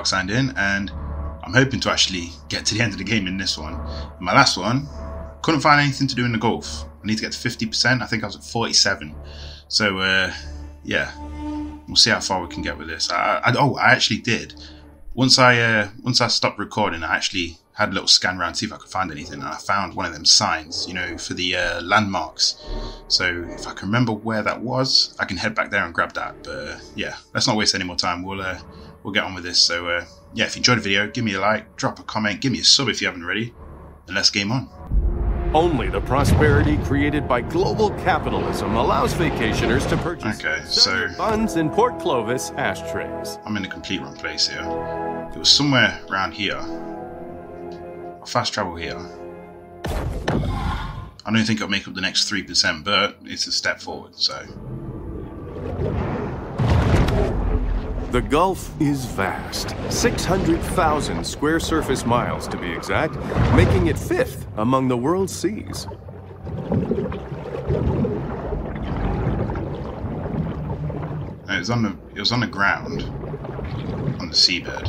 Ark signed in, and I'm hoping to actually get to the end of the game in this one. In my last one, couldn't find anything to do in the Gulf. I need to get to 50%. I think I was at 47. So, uh, yeah, we'll see how far we can get with this. I, I, oh, I actually did. Once I uh, once I stopped recording, I actually had a little scan around to see if I could find anything, and I found one of them signs, you know, for the uh, landmarks. So if I can remember where that was, I can head back there and grab that. But uh, yeah, let's not waste any more time. We'll uh, we'll get on with this. So uh, yeah, if you enjoyed the video, give me a like, drop a comment, give me a sub if you haven't already, and let's game on. Only the prosperity created by global capitalism allows vacationers to purchase Okay, so- buns and Port Clovis ashtrays. I'm in a complete wrong place here. It was somewhere around here. I'll fast travel here. I don't think I'll make up the next 3%, but it's a step forward, so. The Gulf is vast, 600,000 square surface miles to be exact, making it fifth among the world's seas. Uh, it was on the it was on the ground, on the seabed.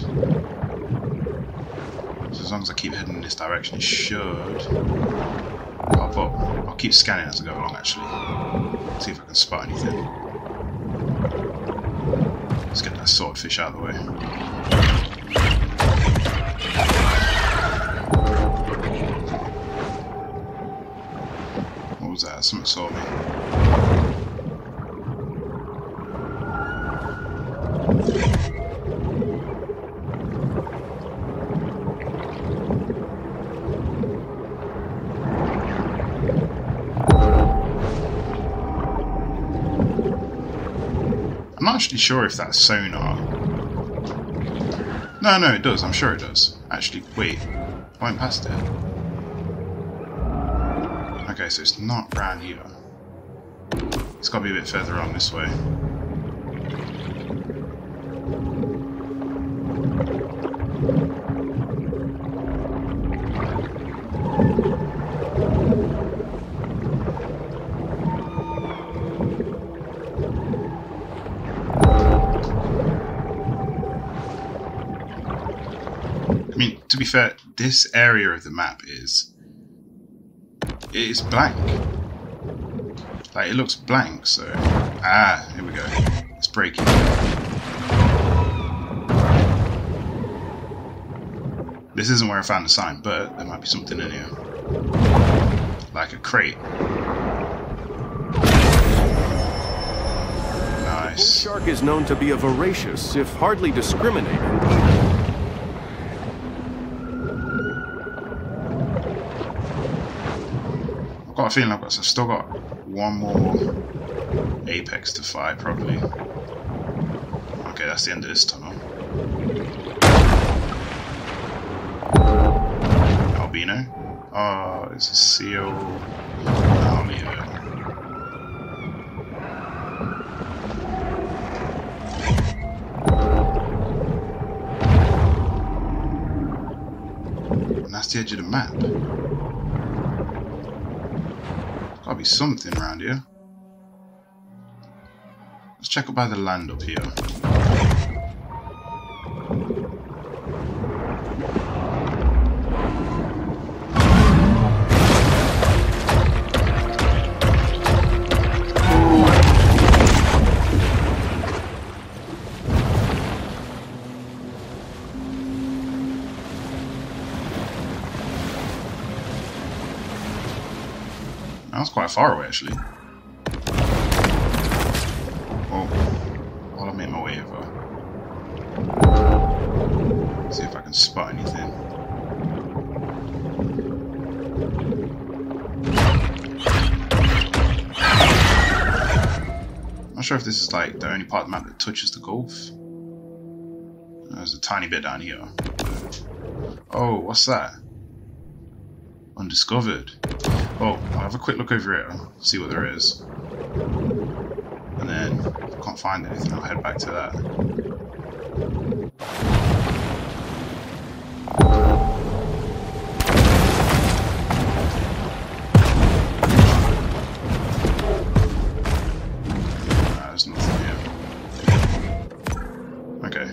So as long as I keep heading in this direction, it should pop up. I'll keep scanning as I go along. Actually, see if I can spot anything. Let's get that swordfish out of the way. What was that? Something saw me. Actually sure if that's sonar. No, no, it does. I'm sure it does. Actually, wait. I went past it. Okay, so it's not round here. It's got to be a bit further on this way. Fair, this area of the map is it is blank. Like it looks blank, so ah, here we go. It's breaking. This isn't where I found the sign, but there might be something in here. Like a crate. Bull Nice. shark is known to be a voracious, if hardly discriminating, got a feeling I've got I've still got one more apex to fly, probably. Okay, that's the end of this tunnel. Albino. Oh, it's a seal. I'll leave it. That's the edge of the map. Gotta be something around here. Let's check up by the land up here. Was quite far away, actually. Oh, while I make my way over. See if I can spot anything. Not sure if this is like the only part of the map that touches the Gulf. There's a tiny bit down here. Oh, what's that? Undiscovered. Oh, I'll have a quick look over here, see what there is. And then, if I can't find anything, I'll head back to that. There's nothing here. Okay.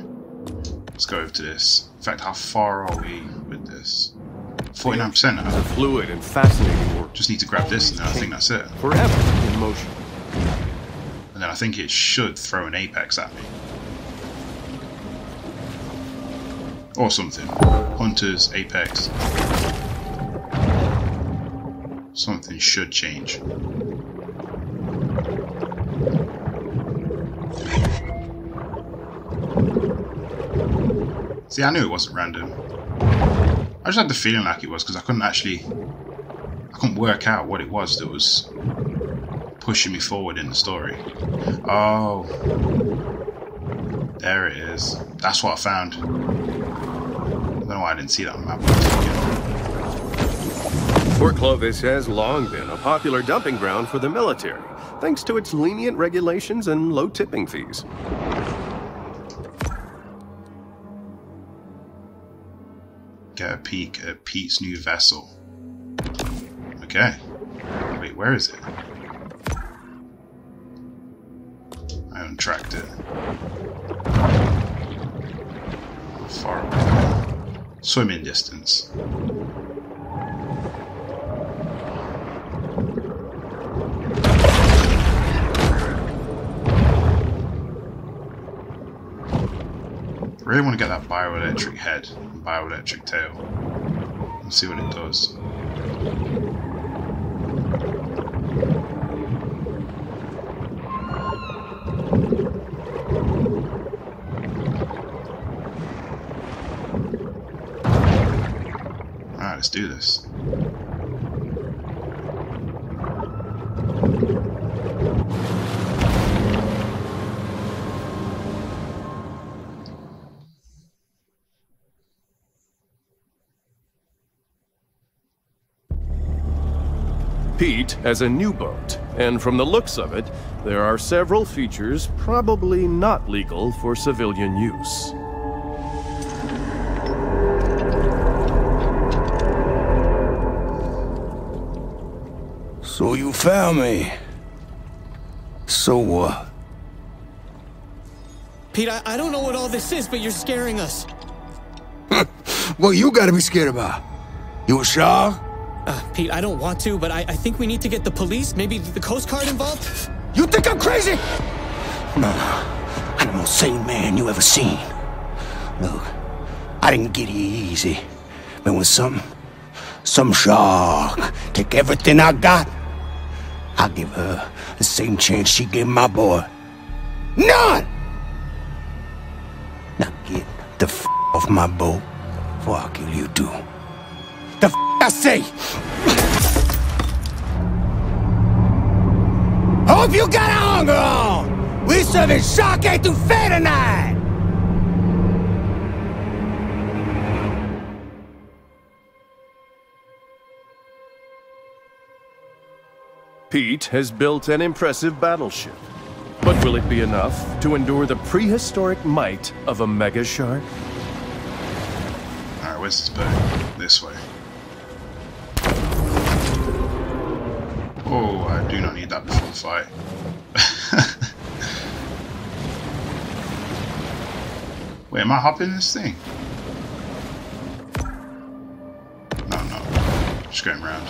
Let's go over to this. In fact, how far are we with this? 49% It's a fluid and fascinating work. Just need to grab this and then I think that's it. Forever in motion. And then I think it should throw an apex at me. Or something. Hunters, apex. Something should change. See, I knew it wasn't random. I just had the feeling like it was because I couldn't actually... I couldn't work out what it was that was pushing me forward in the story. Oh. There it is. That's what I found. I don't know why I didn't see that on the map. Port Clovis has long been a popular dumping ground for the military, thanks to its lenient regulations and low tipping fees. Get a peek at Pete's new vessel. Okay. Wait, where is it? I haven't tracked it. Far away? Swimming distance. Really want to get that bioelectric head and bioelectric tail and see what it does. Alright, let's do this. Pete has a new boat, and from the looks of it, there are several features probably not legal for civilian use. So you found me. So what? Pete, I, I don't know what all this is, but you're scaring us. What you gotta be scared about? You a shark? Uh, Pete, I don't want to, but I, I think we need to get the police, maybe the Coast Guard involved. You think I'm crazy? No, I'm the most sane man you ever seen. Look, I didn't get here easy. But when some, some shark take everything I got, I'll give her the same chance she gave my boy. None! Now get the f off my boat before I kill you too. The f I say! Hope you got a hunger on! We serving shark etouffee tonight! Pete has built an impressive battleship. But will it be enough to endure the prehistoric might of a mega shark? Alright, where's this boat? This way. Do not need that before the fight. Wait, am I hopping this thing? No, no. Just going around.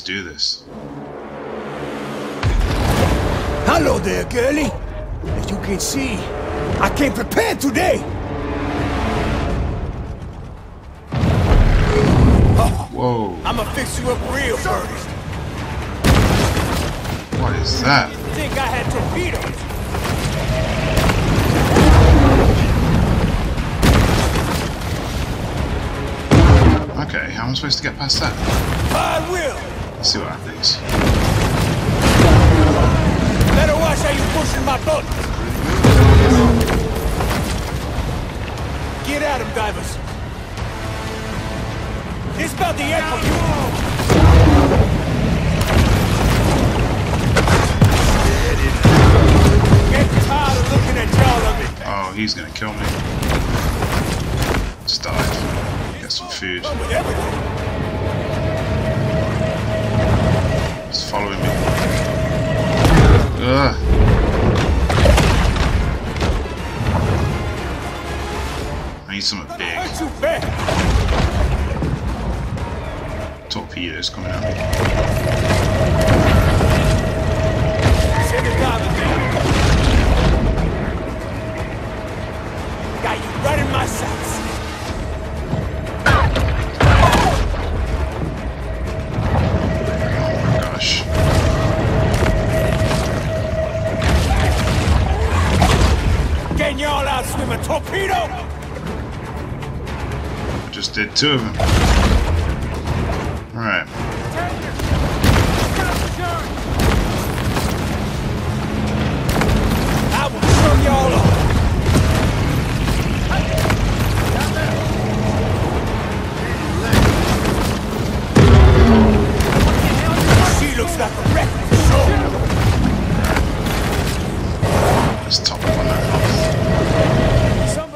Let's do this. Hello there, girlie. As you can see, I came prepared today. Whoa, I'ma fix you up real first. what is that? Think I had torpedoes? Okay, how am I supposed to get past that? I will. Let's see what happens. Better watch how you pushing my boat. Get at him, divers. It's about the echo. Get tired of looking at y'all of it. Oh, he's gonna kill me. Just died. Get some food. Ugh. I need something big. Hurt you bad. Torpedoes coming at me. Send the diver down. Got you right in my sights. Can y'all out swim a torpedo? I just did two of them. Alright. I will show y'all up. She looks like a wreck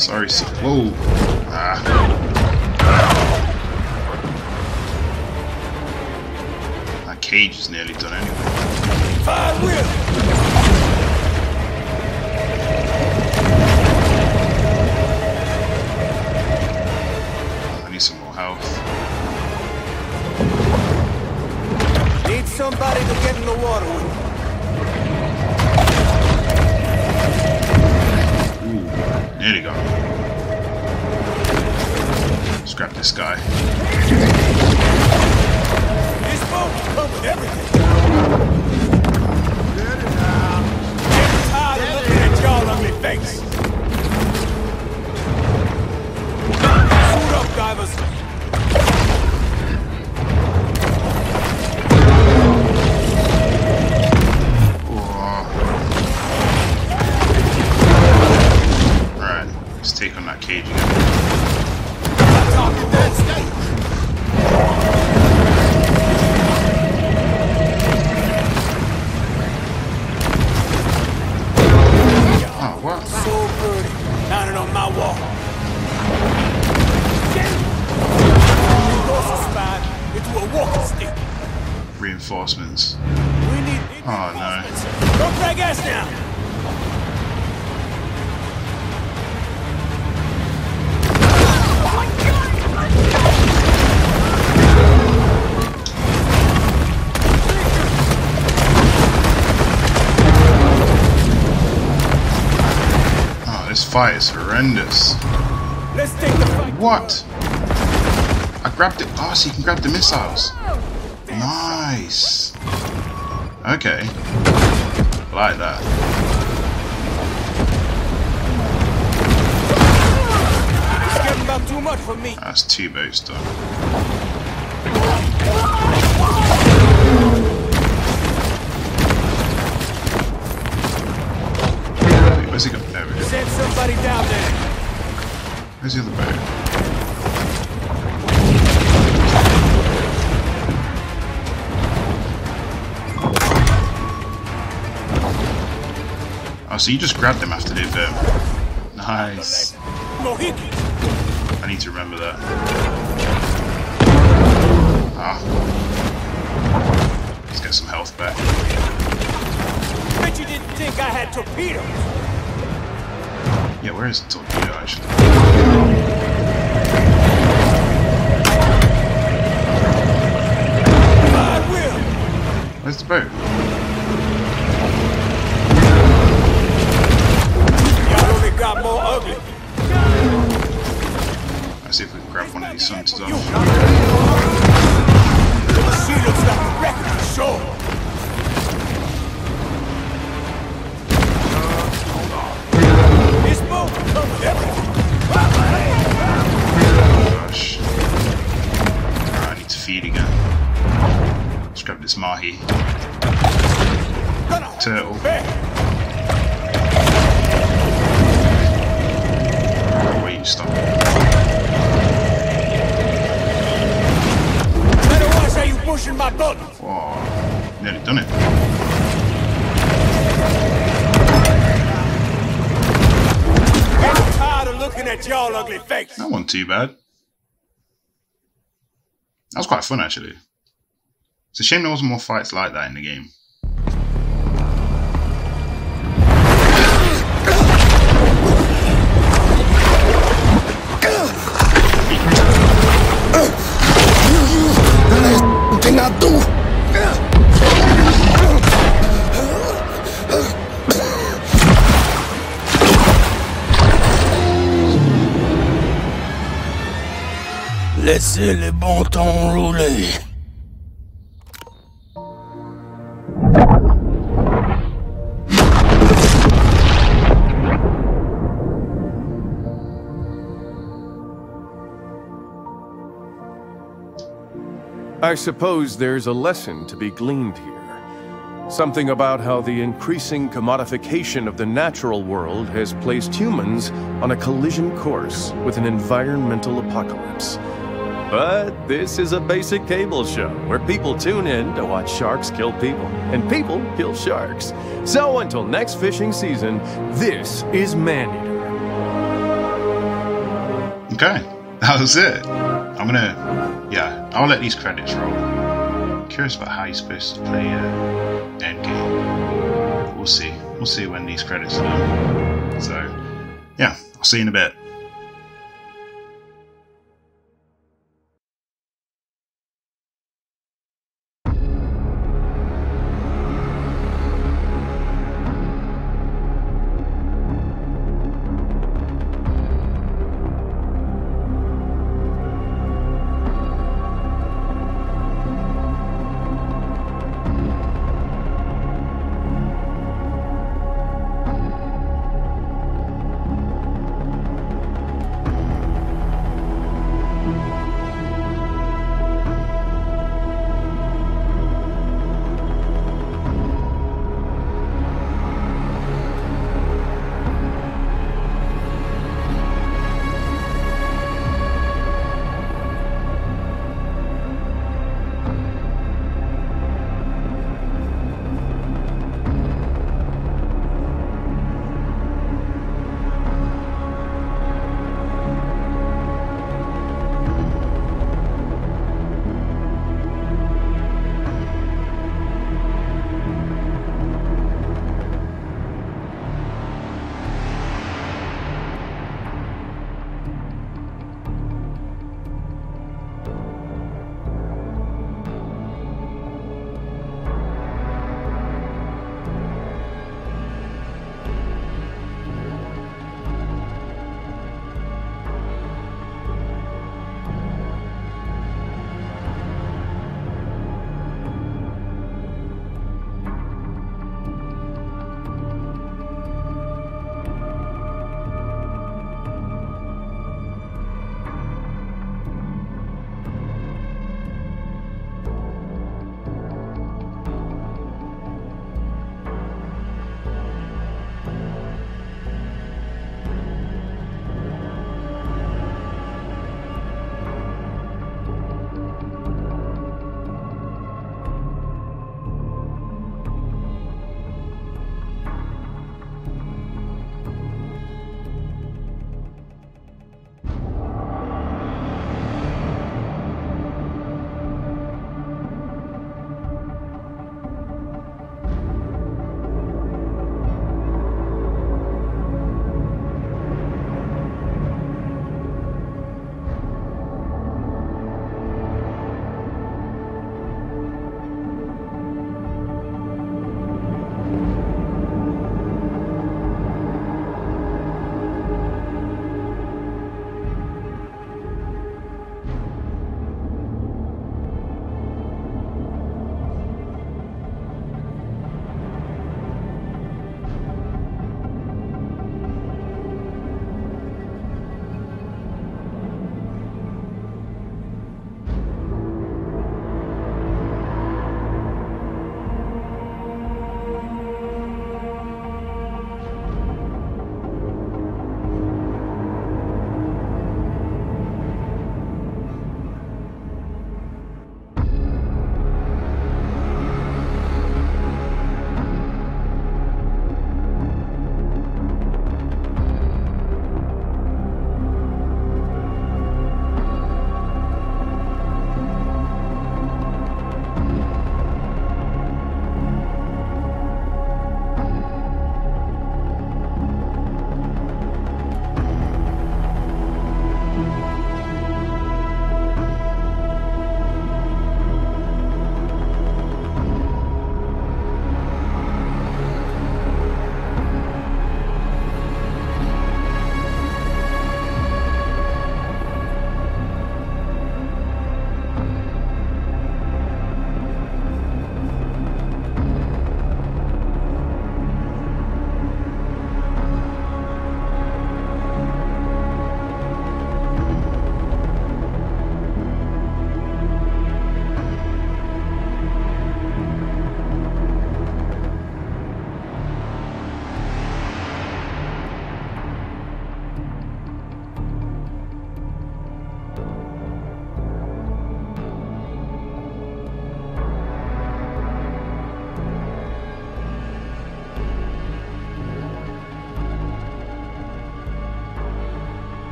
Sorry, sir. Whoa. Ah. That cage is nearly done anyway. I need some more health. Need somebody to get in the water with. Nearly got Scrap this guy. This boat will come with everything. Get of looking at y'all ugly face. Suit up, divers. Take on horrendous. Let's take the fight. What? I grabbed it. Oh, so you can grab the missiles. Nice. Okay. Like that. It's getting about too much for me. That's two boats done. There we go. Send somebody down there. Where's the other boat? Oh, so you just grabbed them after they've um, Nice. I need to remember that. Ah. Let's get some health back. Bet you didn't think I had torpedoes. Yeah, where is torpedo actually? Where's the boat? Let's see if we can grab one of these sons off. Looks like a To feeding her. Let's grab this mahi. Turtle. Oh, you stop. Better watch how you pushing my button. Whoa, nearly done it. I'm tired of looking at y'all ugly face. That one too bad. That was quite fun, actually. It's a shame there wasn't more fights like that in the game. Les bons temps. I suppose there's a lesson to be gleaned here. Something about how the increasing commodification of the natural world has placed humans on a collision course with an environmental apocalypse. But this is a basic cable show where people tune in to watch sharks kill people, and people kill sharks. So until next fishing season, this is Maneater. Okay, that was it. I'm gonna, yeah, I'll let these credits roll. Curious about how you're supposed to play uh, Endgame. We'll see. We'll see when these credits are done. So, yeah, I'll see you in a bit.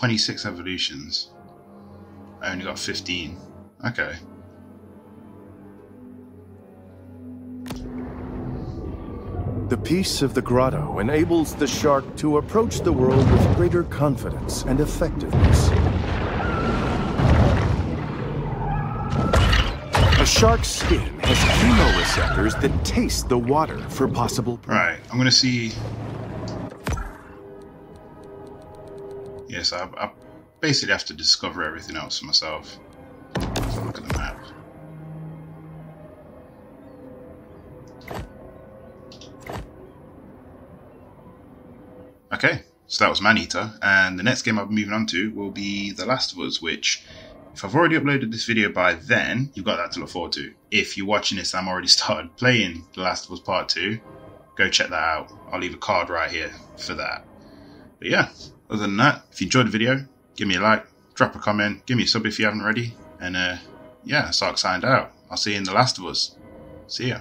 26 evolutions. I only got 15. Okay. The peace of the grotto enables the shark to approach the world with greater confidence and effectiveness. A shark's skin has chemoreceptors that taste the water for possible... Right, I'm gonna see... Yes, I, I basically have to discover everything else for myself. Let's look at the map. Okay, so that was Maneater, and the next game I'll be moving on to will be The Last of Us, which, if I've already uploaded this video by then, you've got that to look forward to. If you're watching this, I'm already started playing The Last of Us Part 2, go check that out. I'll leave a card right here for that. But yeah, other than that, if you enjoyed the video, give me a like, drop a comment, give me a sub if you haven't already, and uh, yeah, Ark signed out. I'll see you in The Last of Us. See ya.